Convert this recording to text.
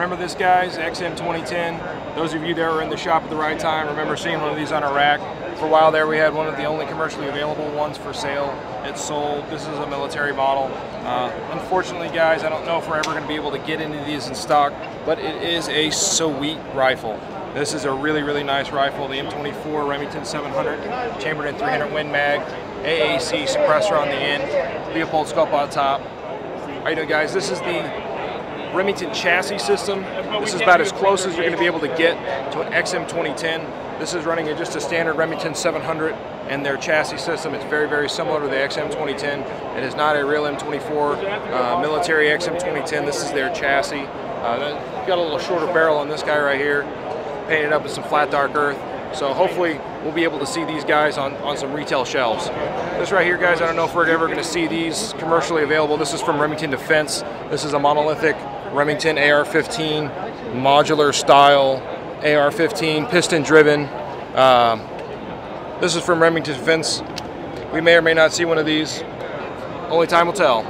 Remember this, guys? XM 2010. Those of you that were in the shop at the right time remember seeing one of these on a rack. For a while there, we had one of the only commercially available ones for sale. It's sold. This is a military model. Uh, unfortunately, guys, I don't know if we're ever going to be able to get any of these in stock, but it is a sweet rifle. This is a really, really nice rifle, the M24 Remington 700, chambered in 300 Win Mag, AAC suppressor on the end, Leupold scope on top. How you doing, guys? This is the Remington chassis system. This is about as close as you're going to be able to get to an XM 2010. This is running just a standard Remington 700 and their chassis system. It's very, very similar to the XM 2010. It is not a real M24 uh, military XM 2010. This is their chassis. Uh, got a little shorter barrel on this guy right here, painted up with some flat dark earth. So hopefully we'll be able to see these guys on, on some retail shelves. This right here, guys, I don't know if we're ever going to see these commercially available. This is from Remington Defense. This is a monolithic Remington AR-15 modular style AR-15 piston driven. Um, this is from Remington Defense. We may or may not see one of these. Only time will tell.